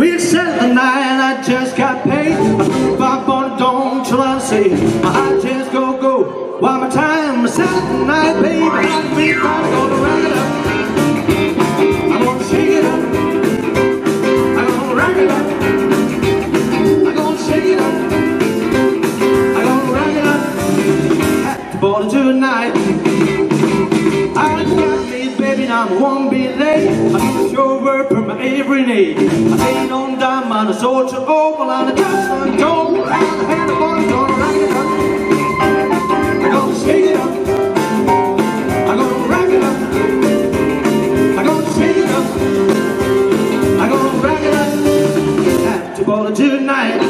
We said the night I just got paid. Five on the dome till I say my high chance go go. One more time, is Saturday night, baby. I'm be I'm gonna rock it up. I'm gonna shake it up. I'm gonna rock it up. I'm gonna shake it up. I'm gonna rock it up. At the border tonight. I got me, baby, now I won't be late. I word for my every need. I ain't on dime on a soldier oval on the top of the dome. And the of boys gonna rock it up. I'm gonna shake it up. I'm gonna it up. I'm gonna it up. I'm gonna tonight.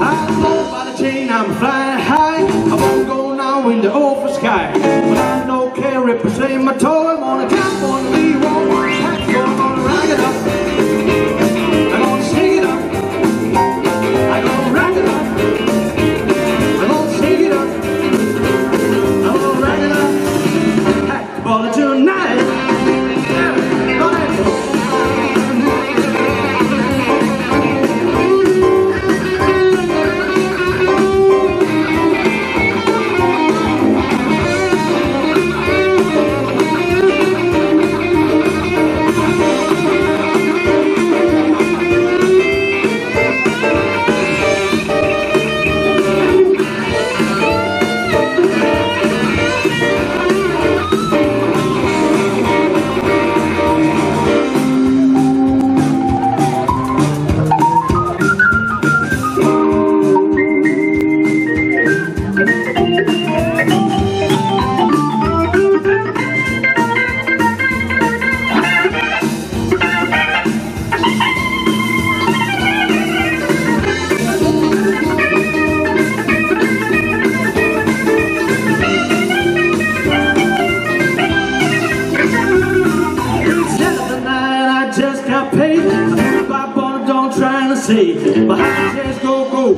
I'm by the chain, I'm flying high. I go now in the open sky. But I no care if I say my toe. I'm on a cap on I'm gonna rock it just got paid. I on the don't trying to say, but I just go go.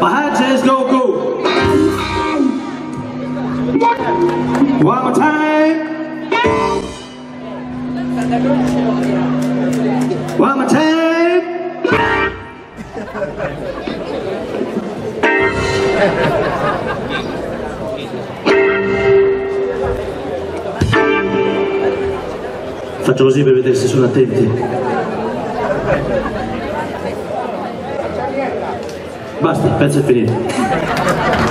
But I just go go. One more time. One more time. Faccio così per vedere se sono attenti. Basta, pezzo è finito.